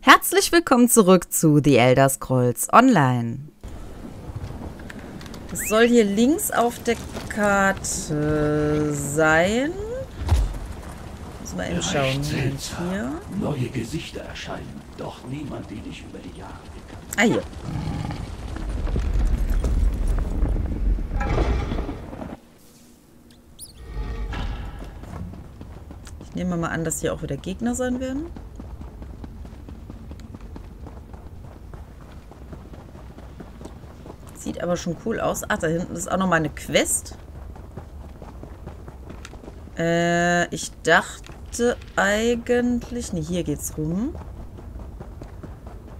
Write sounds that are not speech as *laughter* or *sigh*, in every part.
Herzlich willkommen zurück zu The Elder Scrolls Online. Es soll hier links auf der Karte sein. Muss mal eben schauen. Hier. Neue Gesichter erscheinen, doch niemand, den ich über die Jahre gekannt Ah, hier. Ich nehme mal an, dass hier auch wieder Gegner sein werden. Sieht aber schon cool aus. Ach, da hinten ist auch noch mal eine Quest. Äh, ich dachte eigentlich... Ne, hier geht's rum.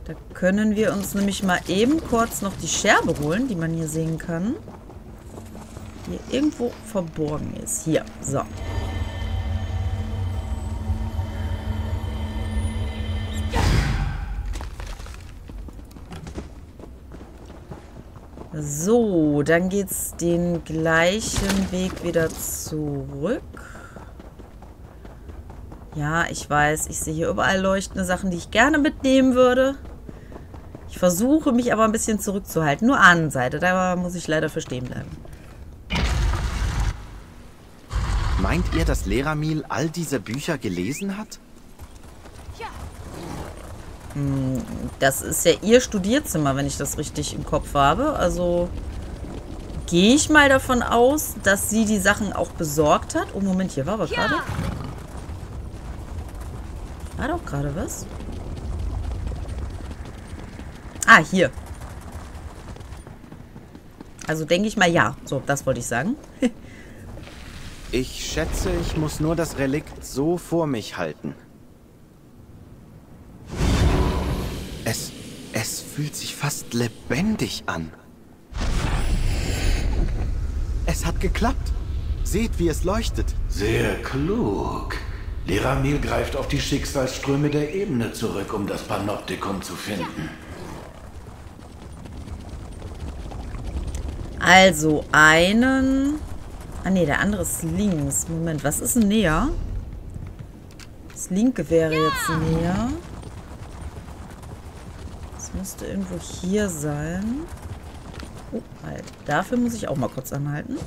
Da können wir uns nämlich mal eben kurz noch die Scherbe holen, die man hier sehen kann. Die irgendwo verborgen ist. Hier, so. So, dann geht's den gleichen Weg wieder zurück. Ja, ich weiß, ich sehe hier überall leuchtende Sachen, die ich gerne mitnehmen würde. Ich versuche mich aber ein bisschen zurückzuhalten. Nur Ahnenseite, da muss ich leider für stehen bleiben. Meint ihr, dass Leramil all diese Bücher gelesen hat? Das ist ja ihr Studierzimmer, wenn ich das richtig im Kopf habe. Also gehe ich mal davon aus, dass sie die Sachen auch besorgt hat. Oh, Moment, hier war aber gerade... War doch gerade was? Ah, hier. Also denke ich mal ja. So, das wollte ich sagen. *laughs* Ich schätze, ich muss nur das Relikt so vor mich halten. Fühlt sich fast lebendig an. Es hat geklappt. Seht, wie es leuchtet. Sehr klug. Leramil greift auf die Schicksalsströme der Ebene zurück, um das Panoptikum zu finden. Also einen... Ah ne, der andere ist links. Moment, was ist denn näher? Das linke wäre jetzt näher. Müsste irgendwo hier sein. Oh, halt. Dafür muss ich auch mal kurz anhalten.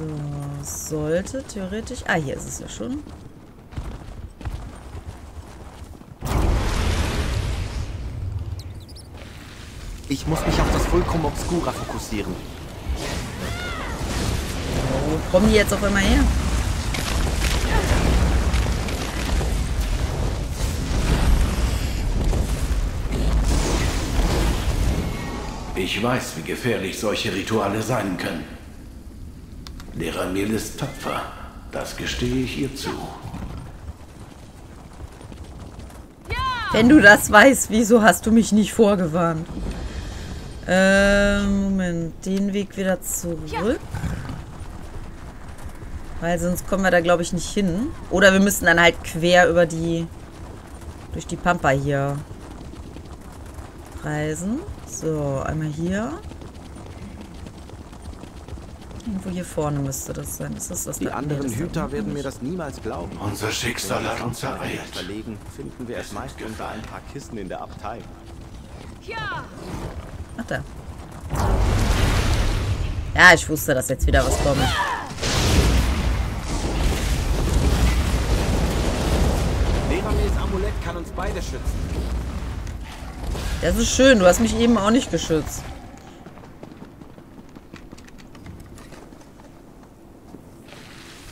So, sollte theoretisch... Ah, hier ist es ja schon. Ich muss mich auf das Fulcrum Obscura fokussieren. Wo kommen die jetzt auf einmal her? Ich weiß, wie gefährlich solche Rituale sein können. Leramil ist tapfer. Das gestehe ich ihr zu. Wenn du das weißt, wieso hast du mich nicht vorgewarnt? Ähm, Moment. Den Weg wieder zurück. Weil sonst kommen wir da, glaube ich, nicht hin. Oder wir müssen dann halt quer über die... durch die Pampa hier reisen. So, einmal hier. Irgendwo hier vorne müsste das sein. Ist das das Die da? Nee, anderen das da Hüter unten werden mir das niemals glauben. Unser Schicksal hat uns ereilt. verlegen, finden wir es meist unter ein paar Kissen in der Abtei. Ach da. Ja, ich wusste, dass jetzt wieder was kommt. Leramils Amulett kann uns beide schützen. Das ist schön. Du hast mich eben auch nicht geschützt.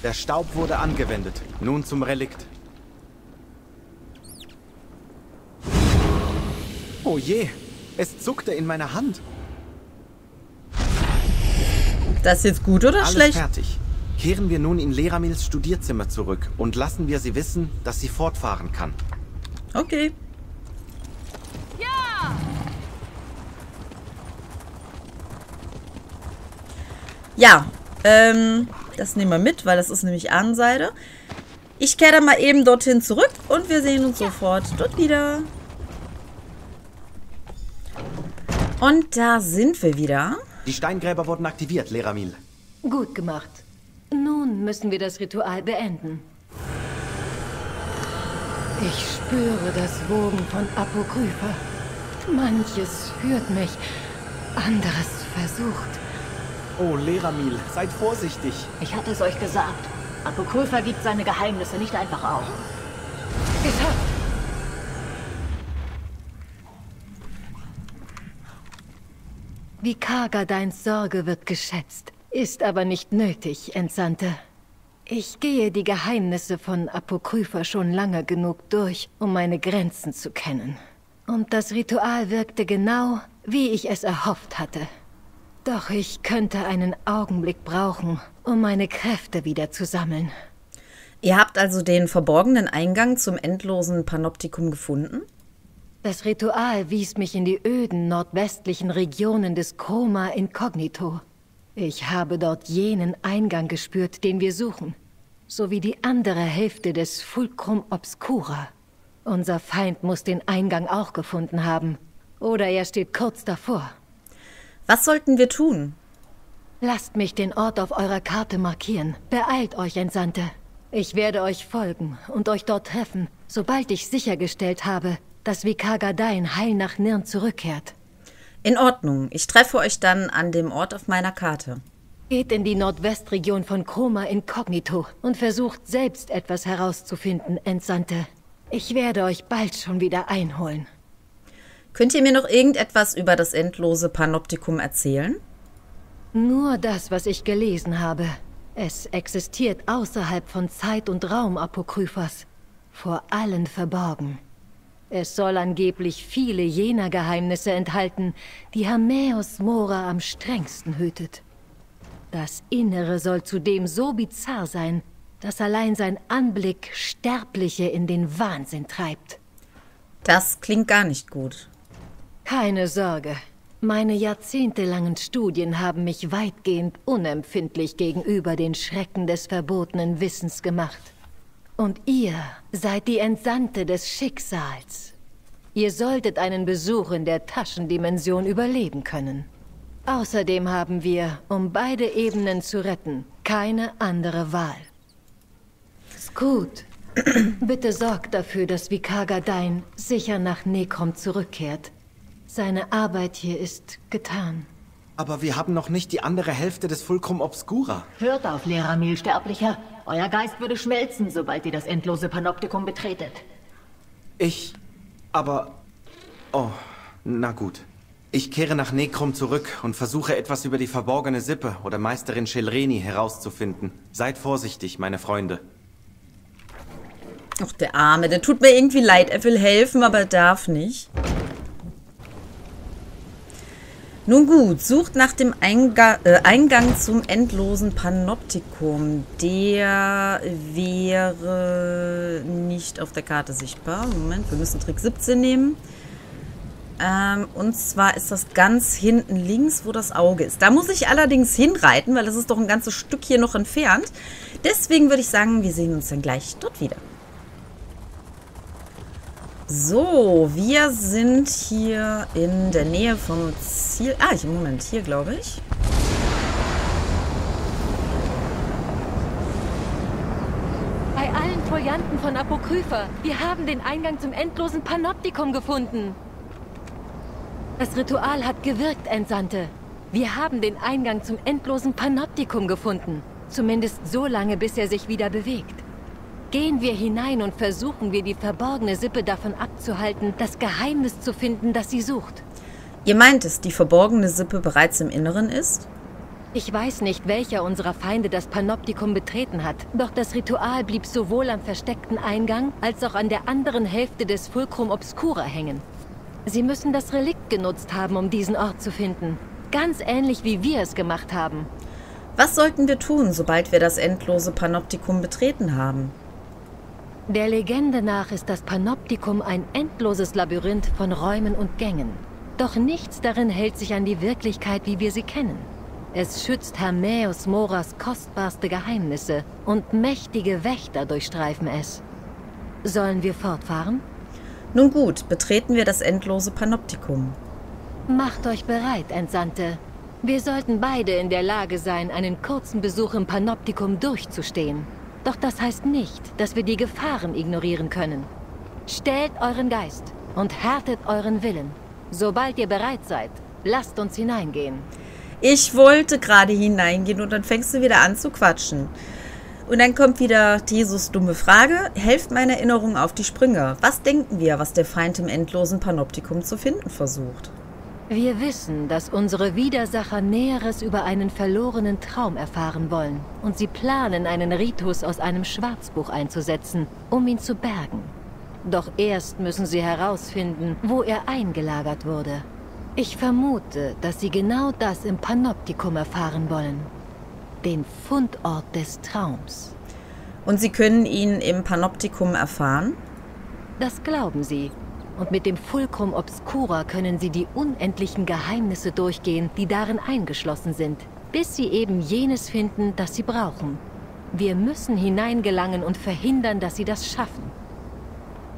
Der Staub wurde angewendet. Nun zum Relikt. Oh je, es zuckte in meiner Hand. Das ist jetzt gut oder Alles schlecht? fertig. Kehren wir nun in Leramils Studierzimmer zurück und lassen wir sie wissen, dass sie fortfahren kann. Okay. Ja, ähm, das nehmen wir mit, weil das ist nämlich Ahnenseide. Ich kehre dann mal eben dorthin zurück und wir sehen uns sofort dort wieder. Und da sind wir wieder. Die Steingräber wurden aktiviert, Leramil. Gut gemacht. Nun müssen wir das Ritual beenden. Ich spüre das Wogen von Apokrypha. Manches führt mich, anderes versucht. Oh, Leramil, seid vorsichtig. Ich hatte es euch gesagt. Apokrypha gibt seine Geheimnisse nicht einfach auf. Geschafft! Vikaga, dein Sorge wird geschätzt. Ist aber nicht nötig, Entsandte. Ich gehe die Geheimnisse von Apokrypha schon lange genug durch, um meine Grenzen zu kennen. Und das Ritual wirkte genau, wie ich es erhofft hatte. Doch ich könnte einen Augenblick brauchen, um meine Kräfte wieder zu sammeln. Ihr habt also den verborgenen Eingang zum endlosen Panoptikum gefunden? Das Ritual wies mich in die öden nordwestlichen Regionen des Chroma Incognito. Ich habe dort jenen Eingang gespürt, den wir suchen, sowie die andere Hälfte des Fulcrum Obscura. Unser Feind muss den Eingang auch gefunden haben. Oder er steht kurz davor. Was sollten wir tun? Lasst mich den Ort auf eurer Karte markieren. Beeilt euch, Entsandte. Ich werde euch folgen und euch dort treffen, sobald ich sichergestellt habe, dass Vikagadein heil nach Nirn zurückkehrt. In Ordnung. Ich treffe euch dann an dem Ort auf meiner Karte. Geht in die Nordwestregion von Chroma Incognito und versucht selbst etwas herauszufinden, Entsandte. Ich werde euch bald schon wieder einholen. Könnt ihr mir noch irgendetwas über das endlose Panoptikum erzählen? Nur das, was ich gelesen habe. Es existiert außerhalb von Zeit und Raum Apokryphas. Vor allen verborgen. Es soll angeblich viele jener Geheimnisse enthalten, die Hermäus Mora am strengsten hütet. Das Innere soll zudem so bizarr sein, dass allein sein Anblick Sterbliche in den Wahnsinn treibt. Das klingt gar nicht gut. Keine Sorge. Meine jahrzehntelangen Studien haben mich weitgehend unempfindlich gegenüber den Schrecken des verbotenen Wissens gemacht. Und ihr seid die Entsandte des Schicksals. Ihr solltet einen Besuch in der Taschendimension überleben können. Außerdem haben wir, um beide Ebenen zu retten, keine andere Wahl. Scoot, *clears throat* bitte sorgt dafür, dass Vikaga Dein sicher nach Nekrom zurückkehrt. Seine Arbeit hier ist getan. Aber wir haben noch nicht die andere Hälfte des Fulcrum Obscura. Hört auf, Lehrer Sterblicher. Euer Geist würde schmelzen, sobald ihr das endlose Panoptikum betretet. Ich... aber... Oh, na gut. Ich kehre nach Nekrom zurück und versuche etwas über die verborgene Sippe oder Meisterin Shelreni herauszufinden. Seid vorsichtig, meine Freunde. Ach, der Arme, der tut mir irgendwie leid. Er will helfen, aber er darf nicht. Nun gut, sucht nach dem Einga äh, Eingang zum endlosen Panoptikum. Der wäre nicht auf der Karte sichtbar. Moment, wir müssen Trick 17 nehmen. Ähm, und zwar ist das ganz hinten links, wo das Auge ist. Da muss ich allerdings hinreiten, weil das ist doch ein ganzes Stück hier noch entfernt. Deswegen würde ich sagen, wir sehen uns dann gleich dort wieder. So, wir sind hier in der Nähe vom Ziel. Ah, ich, Moment, hier glaube ich. Bei allen Folianten von Apokrypha, wir haben den Eingang zum endlosen Panoptikum gefunden. Das Ritual hat gewirkt, Entsandte. Wir haben den Eingang zum endlosen Panoptikum gefunden. Zumindest so lange, bis er sich wieder bewegt. Gehen wir hinein und versuchen wir die verborgene Sippe davon abzuhalten, das Geheimnis zu finden, das sie sucht. Ihr meint es, die verborgene Sippe bereits im Inneren ist? Ich weiß nicht, welcher unserer Feinde das Panoptikum betreten hat, doch das Ritual blieb sowohl am versteckten Eingang als auch an der anderen Hälfte des Fulcrum Obscura hängen. Sie müssen das Relikt genutzt haben, um diesen Ort zu finden. Ganz ähnlich wie wir es gemacht haben. Was sollten wir tun, sobald wir das endlose Panoptikum betreten haben? Der Legende nach ist das Panoptikum ein endloses Labyrinth von Räumen und Gängen. Doch nichts darin hält sich an die Wirklichkeit, wie wir sie kennen. Es schützt Hermäus Moras kostbarste Geheimnisse und mächtige Wächter durchstreifen es. Sollen wir fortfahren? Nun gut, betreten wir das endlose Panoptikum. Macht euch bereit, Entsandte. Wir sollten beide in der Lage sein, einen kurzen Besuch im Panoptikum durchzustehen. Doch das heißt nicht, dass wir die Gefahren ignorieren können. Stellt euren Geist und härtet euren Willen. Sobald ihr bereit seid, lasst uns hineingehen. Ich wollte gerade hineingehen und dann fängst du wieder an zu quatschen. Und dann kommt wieder Jesus dumme Frage. Helft meine Erinnerung auf die Sprünge. Was denken wir, was der Feind im endlosen Panoptikum zu finden versucht? Wir wissen, dass unsere Widersacher Näheres über einen verlorenen Traum erfahren wollen. Und sie planen, einen Ritus aus einem Schwarzbuch einzusetzen, um ihn zu bergen. Doch erst müssen sie herausfinden, wo er eingelagert wurde. Ich vermute, dass sie genau das im Panoptikum erfahren wollen. Den Fundort des Traums. Und sie können ihn im Panoptikum erfahren? Das glauben sie. Und mit dem Fulcrum Obscura können sie die unendlichen Geheimnisse durchgehen, die darin eingeschlossen sind, bis sie eben jenes finden, das sie brauchen. Wir müssen hineingelangen und verhindern, dass sie das schaffen.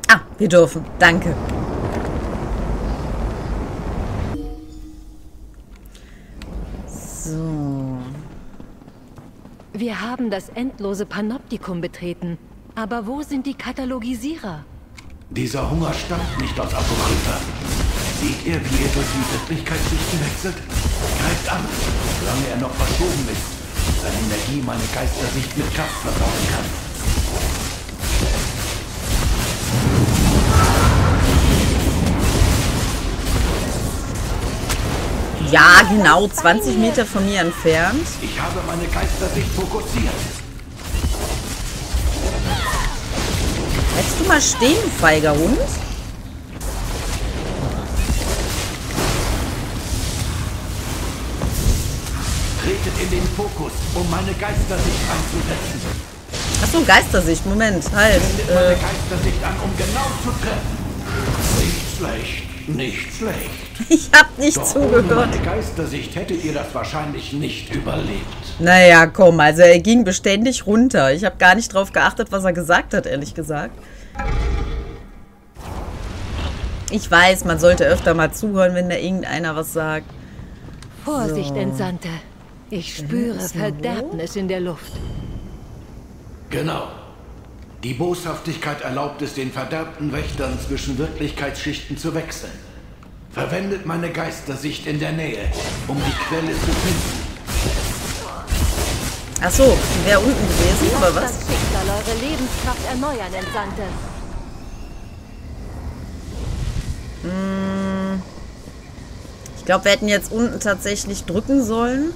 Ah, wir dürfen. Danke. So. Wir haben das endlose Panoptikum betreten. Aber wo sind die Katalogisierer? Dieser Hunger stammt nicht aus Apokrypha. Seht ihr, wie er durch die Wirklichkeitssichten wechselt? Greift an, solange er noch verschoben ist. Seine Energie meine Geistersicht mit Kraft versorgen kann. Ja, genau, 20 Meter von mir entfernt. Ich habe meine Geistersicht fokussiert. Bleibst du mal stehen, feiger Hund? Tretet in den Fokus, um meine Geistersicht einzusetzen. Achso, Geistersicht. Moment, halt. Wendet meine Äh, Geistersicht an, um genau zu treffen. Nicht schlecht, nicht schlecht. *laughs* ich hab nicht Doch ohne zugehört. meine Geistersicht hättet ihr das wahrscheinlich nicht überlebt. Naja, komm, also er ging beständig runter. Ich habe gar nicht drauf geachtet, was er gesagt hat, ehrlich gesagt. Ich weiß, man sollte öfter mal zuhören, wenn da irgendeiner was sagt. Vorsicht, So. Entsandte. Ich spüre Verderbnis in der Luft. Genau. Die Boshaftigkeit erlaubt es den verderbten Wächtern zwischen Wirklichkeitsschichten zu wechseln. Verwendet meine Geistersicht in der Nähe, um die Quelle zu finden. Achso, die wäre unten gewesen, oder was? Das Schicksal eure Lebenskraft erneuern, Entsandte. Ich glaube, wir hätten jetzt unten tatsächlich drücken sollen.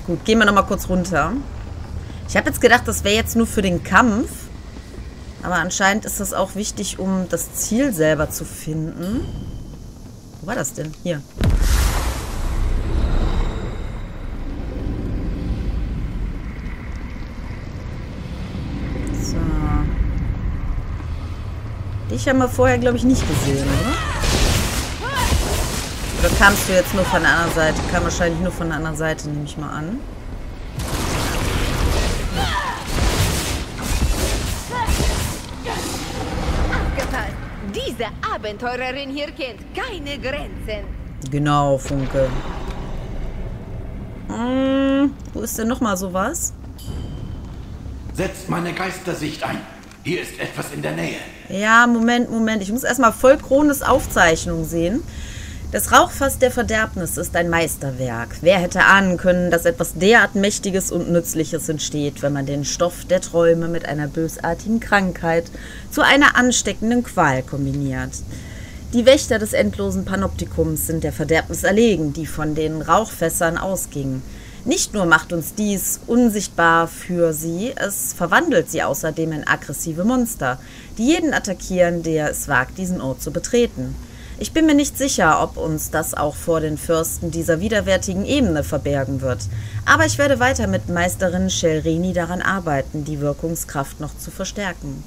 Gut. Gehen wir nochmal kurz runter. Ich habe jetzt gedacht, das wäre jetzt nur für den Kampf. Aber anscheinend ist das auch wichtig, um das Ziel selber zu finden. Wo war das denn? Hier. So. Dich haben wir vorher, glaube ich, nicht gesehen, oder? Oder kamst du jetzt nur von der anderen Seite? Kam wahrscheinlich nur von der anderen Seite, nehme ich mal an. Diese Abenteurerin hier kennt keine Grenzen. Genau, Funke. Hm, wo ist denn nochmal sowas? Setzt meine Geistersicht ein. Hier ist etwas in der Nähe. Ja, Moment, Moment. Ich muss erstmal Vollkrones Aufzeichnung sehen. Das Rauchfass der Verderbnis ist ein Meisterwerk. Wer hätte ahnen können, dass etwas derart Mächtiges und Nützliches entsteht, wenn man den Stoff der Träume mit einer bösartigen Krankheit zu einer ansteckenden Qual kombiniert. Die Wächter des endlosen Panoptikums sind der Verderbnis erlegen, die von den Rauchfässern ausging. Nicht nur macht uns dies unsichtbar für sie, es verwandelt sie außerdem in aggressive Monster, die jeden attackieren, der es wagt, diesen Ort zu betreten. Ich bin mir nicht sicher, ob uns das auch vor den Fürsten dieser widerwärtigen Ebene verbergen wird. Aber ich werde weiter mit Meisterin Shelrini daran arbeiten, die Wirkungskraft noch zu verstärken.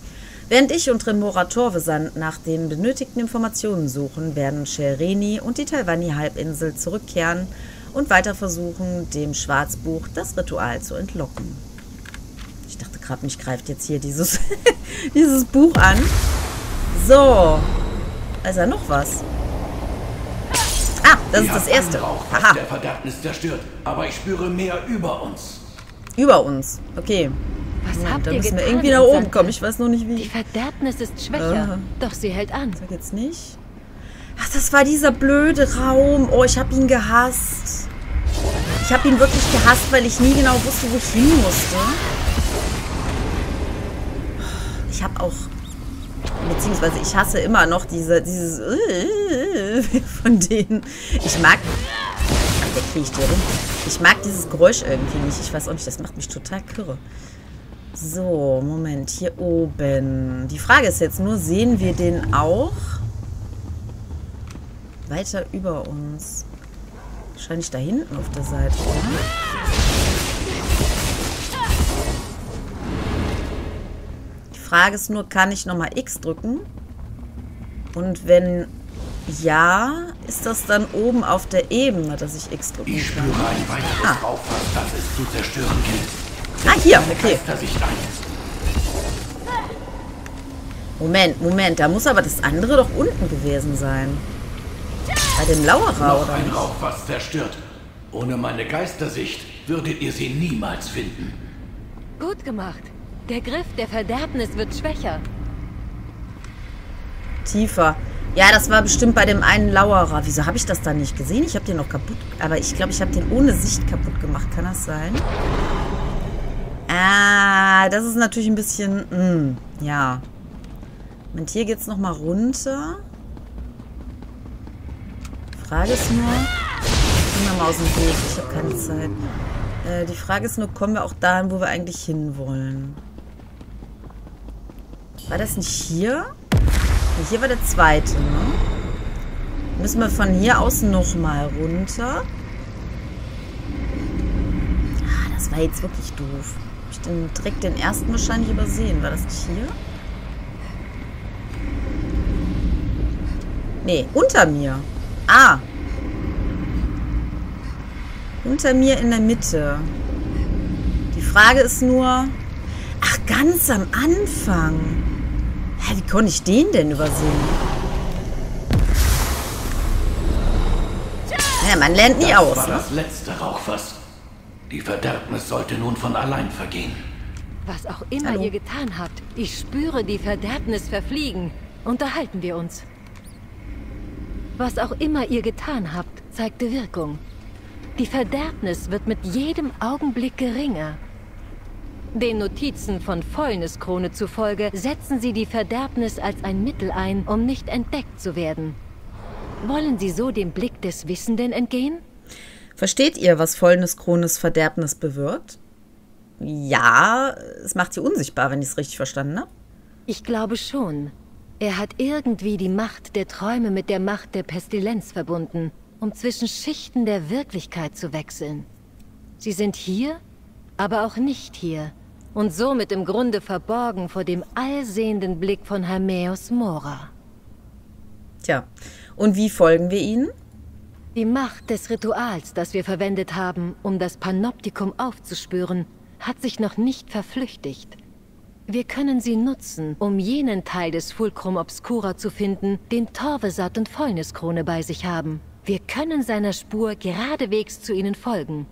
Während ich und Remora Torvesand nach den benötigten Informationen suchen, werden Shelrini und die Talvani-Halbinsel zurückkehren und weiter versuchen, dem Schwarzbuch das Ritual zu entlocken. Ich dachte gerade, mich greift jetzt hier dieses, *laughs* dieses Buch an. So. Da ist ja noch was. Das Ihr ist das Erste. einen Rauch, was Aha. der Verderbnis zerstört, aber ich spüre mehr über uns. Über uns. Okay. Was Moment, habt da ihr müssen wir getan, irgendwie nach oben kommen. Ich weiß noch nicht Die wie. Verderbnis ist schwächer, Aha. doch sie hält an. Sag jetzt nicht. Ach, das war dieser blöde Raum. Oh, ich habe ihn gehasst. Ich habe ihn wirklich gehasst, weil ich nie genau wusste, wo ich hin musste. Ich habe auch... Beziehungsweise ich hasse immer noch diese, dieses... *laughs* von denen. Ich mag... Ach, der kriecht hier rum. Ich mag dieses Geräusch irgendwie nicht. Ich weiß auch nicht, das macht mich total kirre. So, Moment, hier oben. Die Frage ist jetzt nur, sehen wir den auch? Weiter über uns. Wahrscheinlich da hinten auf der Seite, oder? Frage ist nur, kann ich nochmal X drücken? Und wenn ja, ist das dann oben auf der Ebene, dass ich X drücken Ich spüre kann? ein weiteres Ah. Rauchfass, das es zu zerstören gilt. Ah, hier, okay. Geistersicht ein. Moment, Moment, da muss aber das andere doch unten gewesen sein. Bei dem Lauerer, Noch oder ein nicht? Rauchfass zerstört. Ohne meine Geistersicht würdet ihr sie niemals finden. Gut gemacht. Der Griff der Verderbnis wird schwächer. Tiefer. Ja, das war bestimmt bei dem einen Lauerer. Wieso habe ich das da nicht gesehen? Ich habe den noch kaputt... Aber ich glaube, ich habe den ohne Sicht kaputt gemacht. Kann das sein? Ah, das ist natürlich ein bisschen... Mh, ja. Und hier geht es nochmal runter. Frage ist nur... Gehen wir mal aus dem Weg. Ich habe keine Zeit. Äh, die Frage ist nur, kommen wir auch dahin, wo wir eigentlich hinwollen? War das nicht hier? Hier war der zweite, ne? Müssen wir von hier aus nochmal runter. Ah, das war jetzt wirklich doof. Hab ich den, direkt den ersten wahrscheinlich übersehen. War das nicht hier? Nee, unter mir. Ah. Unter mir in der Mitte. Die Frage ist nur... Ach, ganz am Anfang. Hä, wie konnte ich den denn übersehen? Ja, man lernt nie Das aus. war Ne? das letzte Rauchfass. Die Verderbnis sollte nun von allein vergehen. Was auch immer Hallo. ihr getan habt, ich spüre die Verderbnis verfliegen. Unterhalten wir uns. Was auch immer ihr getan habt, zeigte Wirkung. Die Verderbnis wird mit jedem Augenblick geringer. Den Notizen von Fäulniskrone zufolge setzen sie die Verderbnis als ein Mittel ein, um nicht entdeckt zu werden. Wollen sie so dem Blick des Wissenden entgehen? Versteht ihr, was Fäulnis Krones Verderbnis bewirkt? Ja, es macht sie unsichtbar, wenn ich es richtig verstanden habe. Ich glaube schon. Er hat irgendwie die Macht der Träume mit der Macht der Pestilenz verbunden, um zwischen Schichten der Wirklichkeit zu wechseln. Sie sind hier, aber auch nicht hier und somit im Grunde verborgen vor dem allsehenden Blick von Hermäus Mora. Tja, und wie folgen wir ihnen? Die Macht des Rituals, das wir verwendet haben, um das Panoptikum aufzuspüren, hat sich noch nicht verflüchtigt. Wir können sie nutzen, um jenen Teil des Fulcrum Obscura zu finden, den Torvesat und Fäulniskrone bei sich haben. Wir können seiner Spur geradewegs zu ihnen folgen.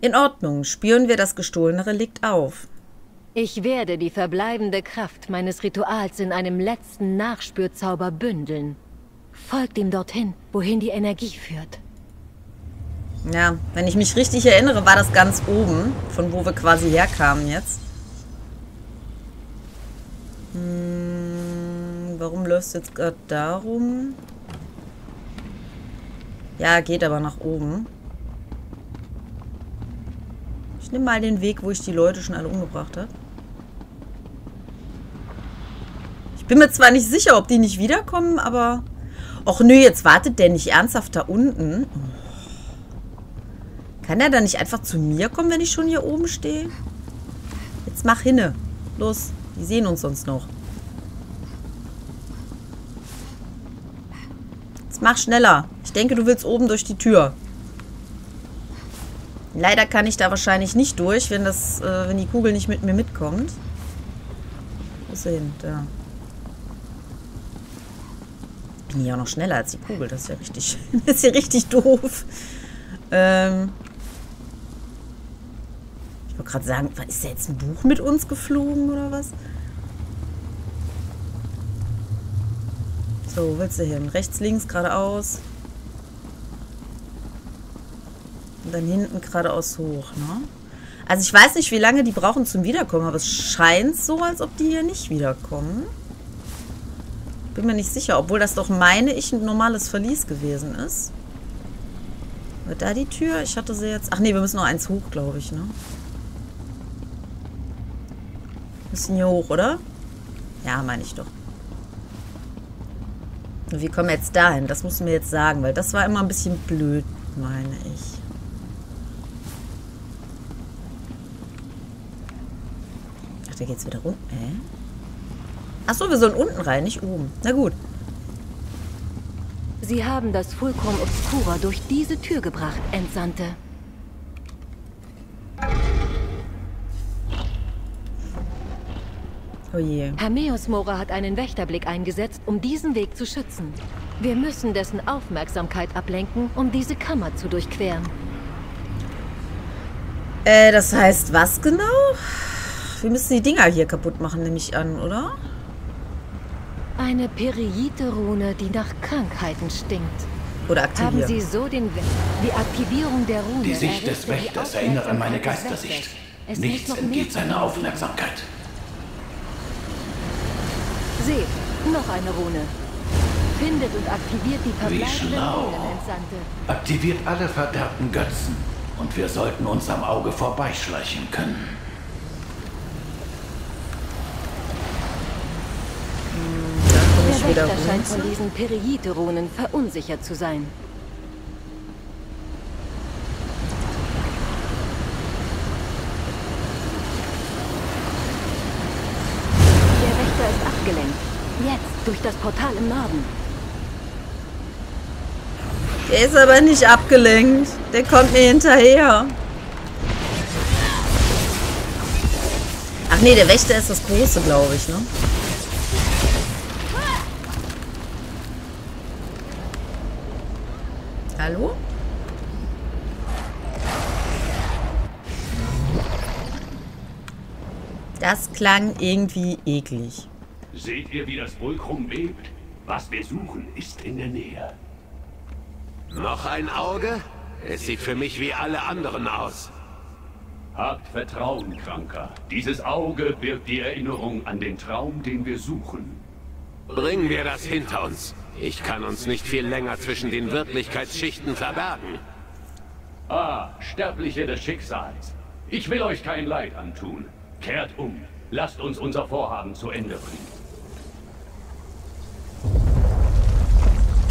In Ordnung, spüren wir das gestohlene Relikt auf. Ich werde die verbleibende Kraft meines Rituals in einem letzten Nachspürzauber bündeln. Folgt ihm dorthin, wohin die Energie führt. Ja, wenn ich mich richtig erinnere, war das ganz oben, von wo wir quasi herkamen jetzt. Hm, warum läufst du jetzt gerade darum? Ja, geht aber nach oben. Ich nehme mal den Weg, wo ich die Leute schon alle umgebracht habe. Ich bin mir zwar nicht sicher, ob die nicht wiederkommen, aber... Och nö, jetzt wartet der nicht ernsthaft da unten. Kann er dann nicht einfach zu mir kommen, wenn ich schon hier oben stehe? Jetzt mach hinne. Los, die sehen uns sonst noch. Jetzt mach schneller. Ich denke, du willst oben durch die Tür. Leider kann ich da wahrscheinlich nicht durch, wenn, das, äh, wenn die Kugel nicht mit mir mitkommt. Wo ist er hin? Da. Bin ja auch noch schneller als die Kugel. Das ist ja richtig, *laughs* das ist ja richtig doof. Ähm ich wollte gerade sagen, ist da jetzt ein Buch mit uns geflogen oder was? So, wo willst du hin? Rechts, links, geradeaus. Und dann hinten geradeaus hoch, ne? Also ich weiß nicht, wie lange die brauchen zum Wiederkommen, aber es scheint so, als ob die hier nicht wiederkommen. Bin mir nicht sicher, obwohl das doch, meine ich, ein normales Verlies gewesen ist. Wird da die Tür? Ich hatte sie jetzt... Ach nee, wir müssen noch eins hoch, glaube ich, ne? Müssen hier hoch, oder? Ja, meine ich doch. Wie kommen wir jetzt dahin? Das musst du mir jetzt sagen, weil das war immer ein bisschen blöd, meine ich. Ach, da geht's wieder rum. Äh? Achso, wir sollen unten rein, nicht oben. Na gut. Sie haben das Fulcrum Obscura durch diese Tür gebracht, Entsandte. Oh je. Hermeus Mora hat einen Wächterblick eingesetzt, um diesen Weg zu schützen. Wir müssen dessen Aufmerksamkeit ablenken, um diese Kammer zu durchqueren. Äh, das heißt was genau? Wir müssen die Dinger hier kaputt machen, nehme ich an, oder? Eine Periite-Rune, die nach Krankheiten stinkt. Oder Haben aktivieren. Sie so den We die Aktivierung der Rune? Die Sicht des Wächters erinnert an meine Geistersicht. Nichts entgeht mehr seiner Aufmerksamkeit. Seht, noch eine Rune. Findet und aktiviert die verbleibenden schlau. Runen, Entsandte. Aktiviert alle verderbten Götzen und wir sollten uns am Auge vorbeischleichen können. Wieder Wächter scheint von runter. diesen Periite-Runen verunsichert zu sein. Der Wächter ist abgelenkt. Jetzt, durch das Portal im Norden. Der ist aber nicht abgelenkt. Der kommt mir hinterher. Ach nee, der Wächter ist das Große, glaube ich, ne? Hallo? Das klang irgendwie eklig. Seht ihr, wie das Vulkrum bebt? Was wir suchen, ist in der Nähe. Noch ein Auge? Es sieht für mich wie alle anderen aus. Habt Vertrauen, Kranker. Dieses Auge birgt die Erinnerung an den Traum, den wir suchen. Bringen wir das hinter uns. Ich kann uns nicht viel länger zwischen den Wirklichkeitsschichten verbergen. Ah, Sterbliche des Schicksals. Ich will euch kein Leid antun. Kehrt um. Lasst uns unser Vorhaben zu Ende bringen.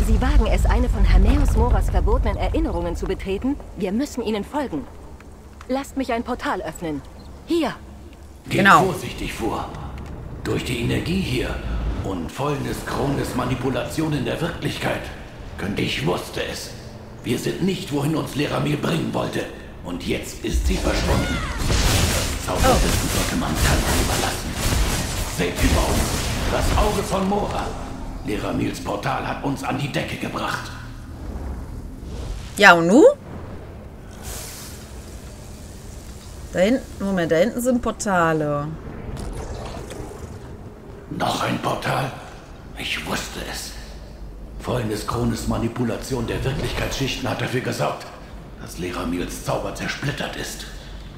Sie wagen es, eine von Hermeus Moras verbotenen Erinnerungen zu betreten? Wir müssen ihnen folgen. Lasst mich ein Portal öffnen. Hier. Geht Genau. vorsichtig vor. Durch die Energie hier und Fäulnis Krones Manipulation in der Wirklichkeit. Könnte ich wusste es. Wir sind nicht, wohin uns Leramir bringen wollte. Und jetzt ist sie verschwunden. Das Zauberwissen sollte man Kanten überlassen. Seht über uns. Das Auge von Mora. Leramils Portal hat uns an die Decke gebracht. Ja, und nu? Da hinten, Moment, da hinten sind Portale. Noch ein Portal? Ich wusste es. Fäulnis Krones Manipulation der Wirklichkeitsschichten hat dafür gesorgt, dass Leramils Zauber zersplittert ist.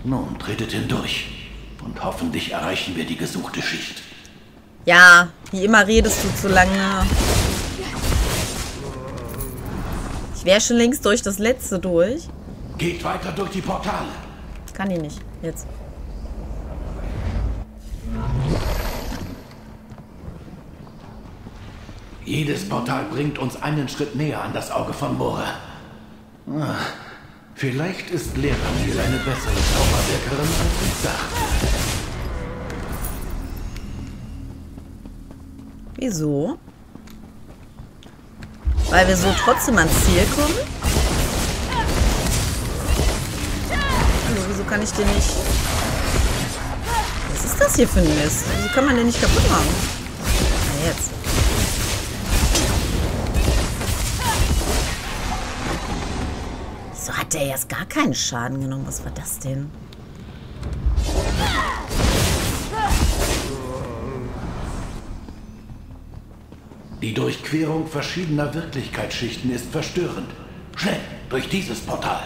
Nun tretet hindurch. Und hoffentlich erreichen wir die gesuchte Schicht. Ja, wie immer redest du zu lange. Ich wäre schon längst durch das letzte durch. Geht weiter durch die Portale. Kann ich nicht. Jetzt. Jedes Portal bringt uns einen Schritt näher an das Auge von Mora. Ah, vielleicht ist Leramil eine bessere Zauberwirkerin, als ich dachte. Wieso? Weil wir so trotzdem ans Ziel kommen? Also, wieso kann ich den nicht... Was ist das hier für ein Mist? Wieso kann man den nicht kaputt machen? Na jetzt. Ja erst gar keinen Schaden genommen. Was war das denn? Die Durchquerung verschiedener Wirklichkeitsschichten ist verstörend. Schnell, durch dieses Portal.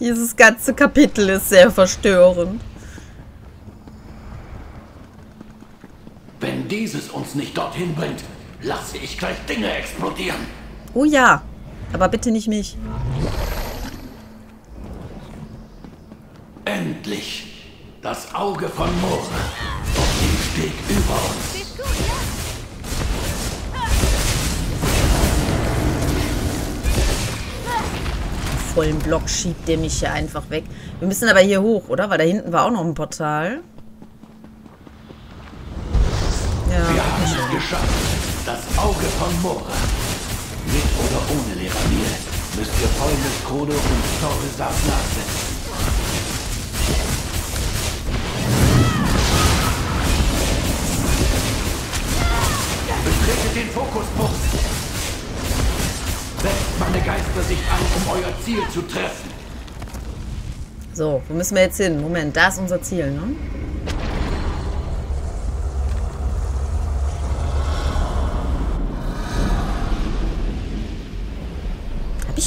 Dieses ganze Kapitel ist sehr verstörend. Wenn dieses uns nicht dorthin bringt, lasse ich gleich Dinge explodieren. Oh ja, aber bitte nicht mich. Endlich! Das Auge von Mora. Auf dem Steg über uns. Vollen Block schiebt der mich hier einfach weg. Wir müssen aber hier hoch, oder? Weil da hinten war auch noch ein Portal. Es geschafft. Das Auge von Mora. Mit oder ohne Leramir müsst ihr Fäulnis Krone und Torresab nachsetzen. Betretet den Fokuspunkt. Setzt meine Geistersicht an, um euer Ziel zu treffen. So, wo müssen wir jetzt hin? Moment, da ist unser Ziel, ne?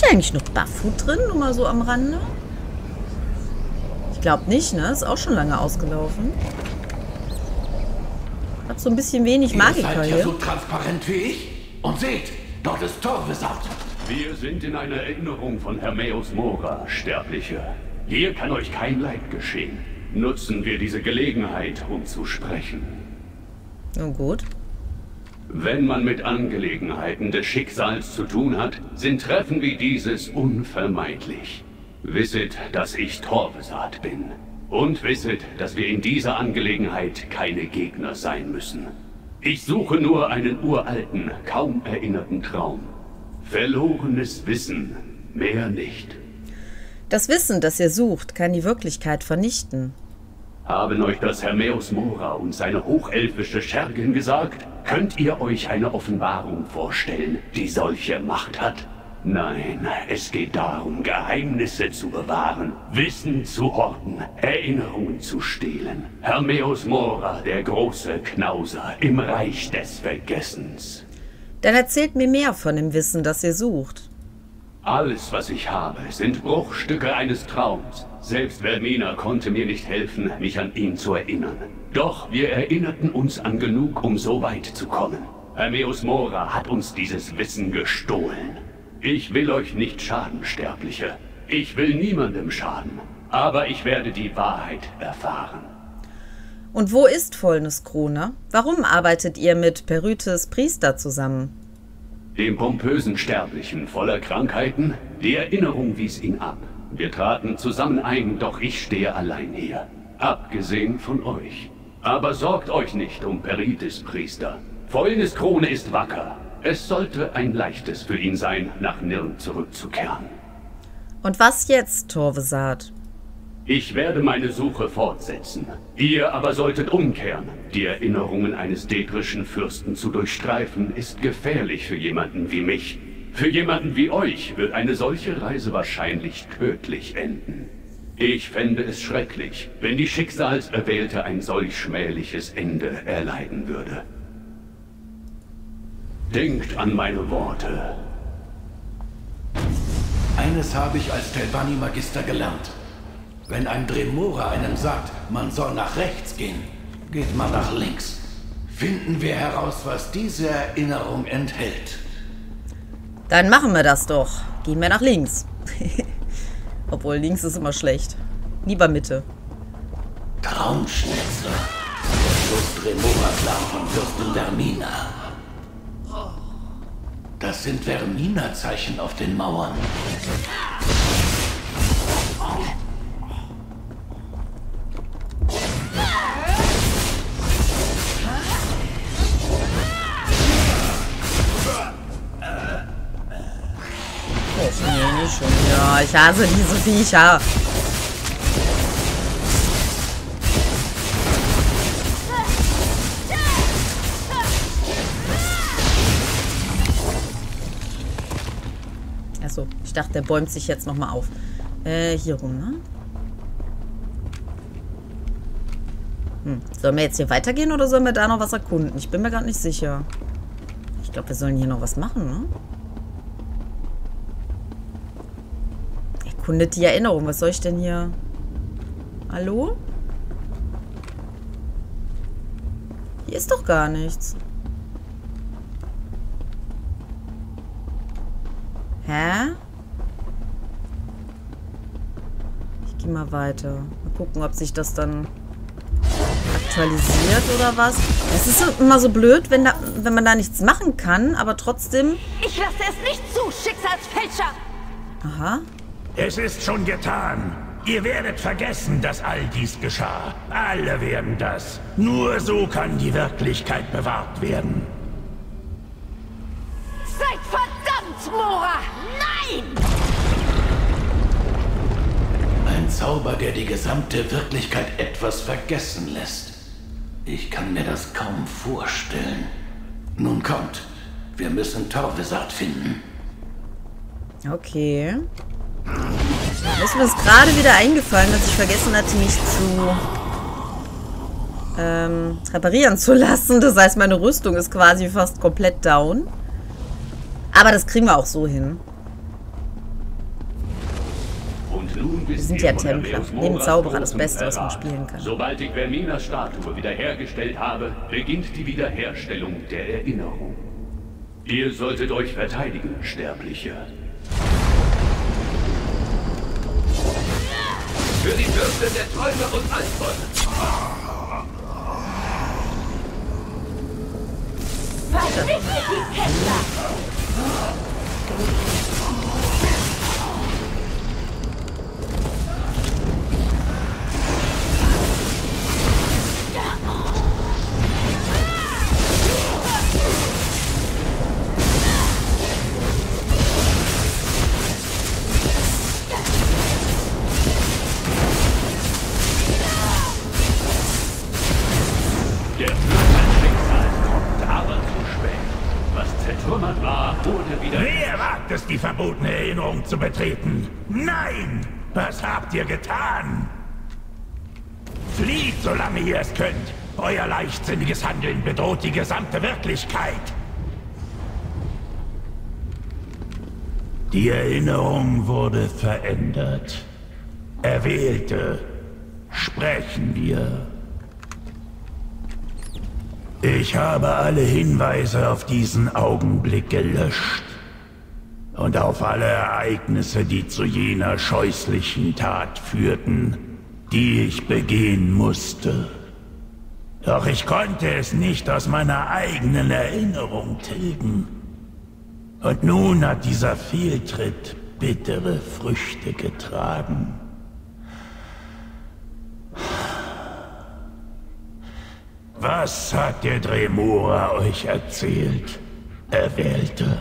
Eigentlich noch Barfoot drin? Nur mal so am Rande? Ich glaube nicht, ne? Ist auch schon lange ausgelaufen. Hat so ein bisschen wenig Ihr Magiker seid ja so transparent wie ich. Und seht, dort ist Torvesat. Wir sind in einer Erinnerung von Hermeus Mora, Sterbliche. Hier kann euch kein Leid geschehen. Nutzen wir diese Gelegenheit, um zu sprechen. Nun gut. Wenn man mit Angelegenheiten des Schicksals zu tun hat, sind Treffen wie dieses unvermeidlich. Wisset, dass ich Torvesat bin. Und wisset, dass wir in dieser Angelegenheit keine Gegner sein müssen. Ich suche nur einen uralten, kaum erinnerten Traum. Verlorenes Wissen, mehr nicht. Das Wissen, das ihr sucht, kann die Wirklichkeit vernichten. Haben euch das Hermeus Mora und seine hochelfische Schergen gesagt? Könnt ihr euch eine Offenbarung vorstellen, die solche Macht hat? Nein, es geht darum, Geheimnisse zu bewahren, Wissen zu horten, Erinnerungen zu stehlen. Hermeus Mora, der große Knauser im Reich des Vergessens. Dann erzählt mir mehr von dem Wissen, das ihr sucht. Alles, was ich habe, sind Bruchstücke eines Traums. Selbst Vermina konnte mir nicht helfen, mich an ihn zu erinnern. Doch wir erinnerten uns an genug, um so weit zu kommen. Hermeus Mora hat uns dieses Wissen gestohlen. Ich will euch nicht schaden, Sterbliche. Ich will niemandem schaden. Aber ich werde die Wahrheit erfahren. Und wo ist Vollnes Krone? Warum arbeitet ihr mit Perytes Priester zusammen? Dem pompösen Sterblichen voller Krankheiten, die Erinnerung wies ihn ab. Wir traten zusammen ein, doch ich stehe allein hier. Abgesehen von euch. Aber sorgt euch nicht um Perites Priester. Fäulnis Krone ist wacker. Es sollte ein leichtes für ihn sein, nach Nirn zurückzukehren. Und was jetzt, Torvesat? Ich werde meine Suche fortsetzen. Ihr aber solltet umkehren. Die Erinnerungen eines detrischen Fürsten zu durchstreifen, ist gefährlich für jemanden wie mich. Für jemanden wie euch wird eine solche Reise wahrscheinlich tödlich enden. Ich fände es schrecklich, wenn die Schicksalserwählte ein solch schmähliches Ende erleiden würde. Denkt an meine Worte. Eines habe ich als Telvanni-Magister gelernt. Wenn ein Dremora einem sagt, man soll nach rechts gehen, geht man nach links. Finden wir heraus, was diese Erinnerung enthält. Dann machen wir das doch. Gehen wir nach links. *laughs* Obwohl links ist immer schlecht. Lieber Mitte. Traumschnitzer. Der Dremora-Plan von Fürstin Vermina. Das sind Vermina-Zeichen auf den Mauern. Ich hasse diese Viecher. Achso, ich dachte, der bäumt sich jetzt nochmal auf. Äh, hier rum, ne? Hm. Sollen wir jetzt hier weitergehen oder sollen wir da noch was erkunden? Ich bin mir gerade nicht sicher. Ich glaube, wir sollen hier noch was machen, ne? Erkundet die Erinnerung. Was soll ich denn hier... Hallo? Hier ist doch gar nichts. Hä? Ich gehe mal weiter. Mal gucken, ob sich das dann aktualisiert oder was. Es ist immer so blöd, wenn, da, wenn man da nichts machen kann, aber trotzdem... Ich lasse es nicht zu, Schicksalsfälscher! Aha. Es ist schon getan. Ihr werdet vergessen, dass all dies geschah. Alle werden das. Nur so kann die Wirklichkeit bewahrt werden. Seid verdammt, Mora! Nein! Ein Zauber, der die gesamte Wirklichkeit etwas vergessen lässt. Ich kann mir das kaum vorstellen. Nun kommt, wir müssen Torvesat finden. Okay. Ist mir das gerade wieder eingefallen, dass ich vergessen hatte, mich zu ähm, reparieren zu lassen. Das heißt, meine Rüstung ist quasi fast komplett down. Aber das kriegen wir auch so hin. Und nun Wir sind ja Templer. Neben Zauberer das Beste, was man spielen kann. Sobald ich Verminas Statue wiederhergestellt habe, beginnt die Wiederherstellung der Erinnerung. Ihr solltet euch verteidigen, Sterbliche. Für die Fürsten der Träume und Albträume. Vernichtet die Pendler! Der zu betreten? Nein! Was habt ihr getan? Flieht, solange ihr es könnt. Euer leichtsinniges Handeln bedroht die gesamte Wirklichkeit. Die Erinnerung wurde verändert. Erwählte. Sprechen wir. Ich habe alle Hinweise auf diesen Augenblick gelöscht. Und auf alle Ereignisse, die zu jener scheußlichen Tat führten, die ich begehen musste. Doch ich konnte es nicht aus meiner eigenen Erinnerung tilgen. Und nun hat dieser Fehltritt bittere Früchte getragen. Was hat der Dremora euch erzählt, Erwählte?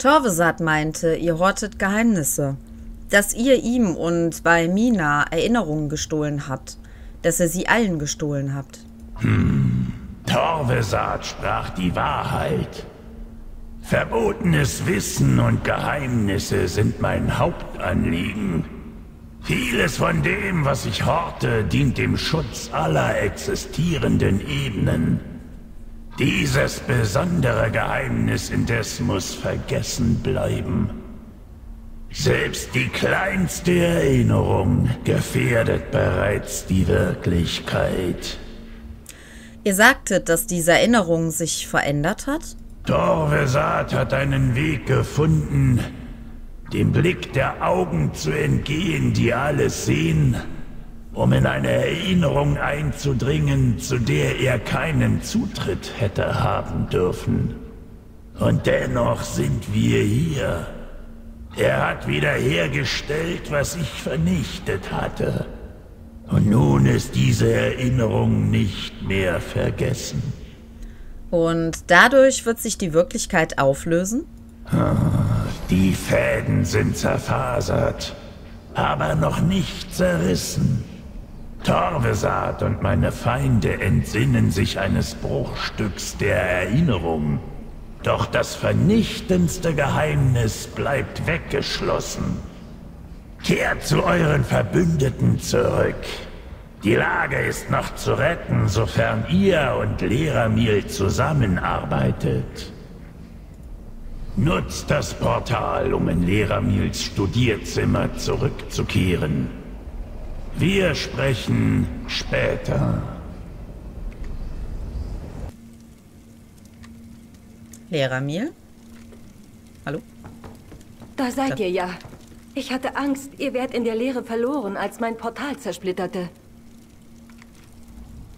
Torvesat meinte, ihr hortet Geheimnisse. Dass ihr ihm und bei Mina Erinnerungen gestohlen habt. Dass ihr sie allen gestohlen habt. Torvesat sprach die Wahrheit. Verbotenes Wissen und Geheimnisse sind mein Hauptanliegen. Vieles von dem, was ich horte, dient dem Schutz aller existierenden Ebenen. Dieses besondere Geheimnis indes muss vergessen bleiben. Selbst die kleinste Erinnerung gefährdet bereits die Wirklichkeit. Ihr sagtet, dass diese Erinnerung sich verändert hat? Torvesat hat einen Weg gefunden, dem Blick der Augen zu entgehen, die alles sehen, um in eine Erinnerung einzudringen, zu der er keinen Zutritt hätte haben dürfen. Und dennoch sind wir hier. Er hat wiederhergestellt, was ich vernichtet hatte. Und nun ist diese Erinnerung nicht mehr vergessen. Und dadurch wird sich die Wirklichkeit auflösen? Die Fäden sind zerfasert, aber noch nicht zerrissen. Torvesat und meine Feinde entsinnen sich eines Bruchstücks der Erinnerung. Doch das vernichtendste Geheimnis bleibt weggeschlossen. Kehrt zu euren Verbündeten zurück. Die Lage ist noch zu retten, sofern ihr und Leramil zusammenarbeitet. Nutzt das Portal, um in Leramils Studierzimmer zurückzukehren. Wir sprechen später. Leramil? Hallo? Da seid ihr ja. Ich hatte Angst, ihr wärt in der Leere verloren, als mein Portal zersplitterte.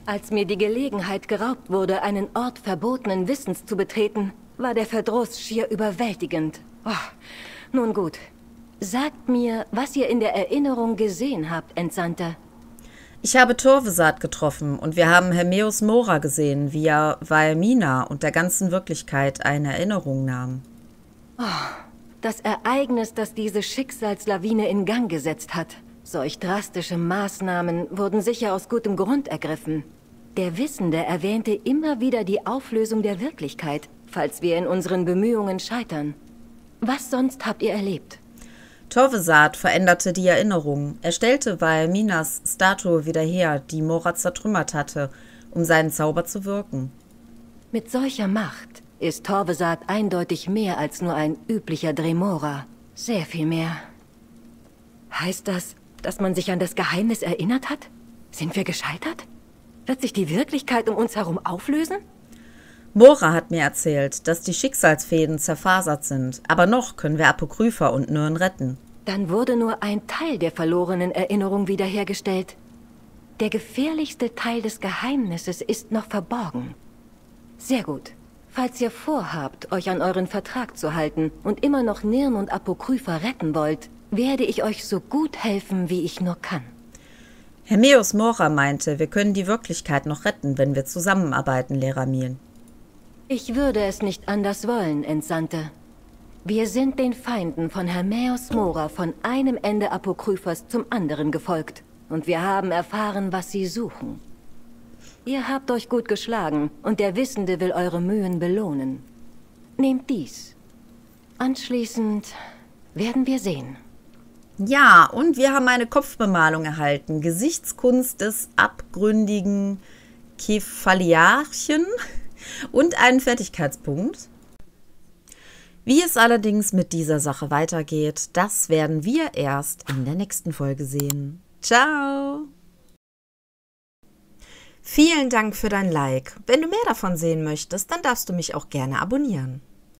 Als mir die Gelegenheit geraubt wurde, einen Ort verbotenen Wissens zu betreten, war der Verdruss schier überwältigend. Oh, nun gut. Sagt mir, was ihr in der Erinnerung gesehen habt, Entsandter. Ich habe Torvesat getroffen und wir haben Hermeus Mora gesehen, wie er Valmina und der ganzen Wirklichkeit eine Erinnerung nahm. Oh, das Ereignis, das diese Schicksalslawine in Gang gesetzt hat. Solch drastische Maßnahmen wurden sicher aus gutem Grund ergriffen. Der Wissende erwähnte immer wieder die Auflösung der Wirklichkeit, falls wir in unseren Bemühungen scheitern. Was sonst habt ihr erlebt? Torvesat veränderte die Erinnerung. Er stellte Valminas Statue wieder her, die Mora zertrümmert hatte, um seinen Zauber zu wirken. Mit solcher Macht ist Torvesat eindeutig mehr als nur ein üblicher Dremora. Sehr viel mehr. Heißt das, dass man sich an das Geheimnis erinnert hat? Sind wir gescheitert? Wird sich die Wirklichkeit um uns herum auflösen? Mora hat mir erzählt, dass die Schicksalsfäden zerfasert sind, aber noch können wir Apokrypha und Nirn retten. Dann wurde nur ein Teil der verlorenen Erinnerung wiederhergestellt. Der gefährlichste Teil des Geheimnisses ist noch verborgen. Sehr gut. Falls ihr vorhabt, euch an euren Vertrag zu halten und immer noch Nirn und Apokrypha retten wollt, werde ich euch so gut helfen, wie ich nur kann. Hermeus Mora meinte, wir können die Wirklichkeit noch retten, wenn wir zusammenarbeiten, Leramil. Ich würde es nicht anders wollen, Entsandte. Wir sind den Feinden von Hermäus Mora von einem Ende Apokryphos zum anderen gefolgt. Und wir haben erfahren, was sie suchen. Ihr habt euch gut geschlagen und der Wissende will eure Mühen belohnen. Nehmt dies. Anschließend werden wir sehen. Ja, und wir haben eine Kopfbemalung erhalten. Gesichtskunst des abgründigen Kefaliarchen und einen Fertigkeitspunkt. Wie es allerdings mit dieser Sache weitergeht, das werden wir erst in der nächsten Folge sehen. Ciao! Vielen Dank für dein Like. Wenn du mehr davon sehen möchtest, dann darfst du mich auch gerne abonnieren.